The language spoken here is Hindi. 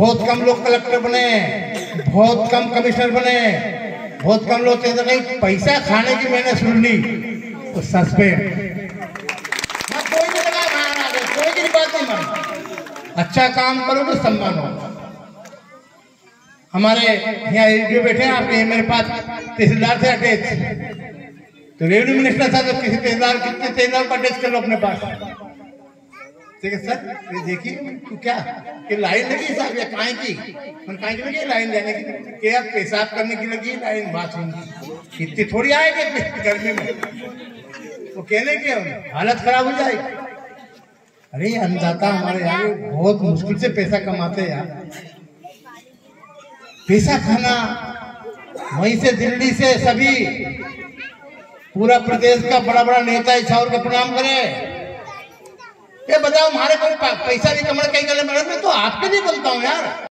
बहुत कम लोग कलेक्टर बने बहुत कम कमिश्नर बने बहुत कम लोग कहते नहीं पैसा खाने की मैंने सुन ली तो सस्पेंड। हाँ, कोई बात नहीं मानी अच्छा काम करो तो सम्मान हो। हमारे यहाँ रेडियो बैठे हैं आपके मेरे पास तहसीलदार से अटैच। तो रेवेन्यू मिनिस्टर था तो किसी तहसीलदार कितने तहसीलदार को अटैच कर लो अपने पास? ठीक है सर, ये देखिए तो क्या? कि लाइन लगी साहब, ये काहे की? हम काहे की लगी? लाइन लेने की। कि अब पेशाब करने की लगी, लाइन बाथरूम की। इतनी थोड़ी आएगी गर्मी में। वो कहने के हालत खराब हो जाएगी। अरे ये अन्नदाता हमारे यहाँ बहुत मुश्किल से पैसा कमाते हैं यार। पैसा खाना वहीं से दिल्ली से सभी पूरा प्रदेश का बड़ा बड़ा नेता इच्छाओं का प्रणाम करे। ये बताओ हमारे को पैसा नहीं कमाने कहीं गले मैं तो आपके लिए बोलता हूँ यार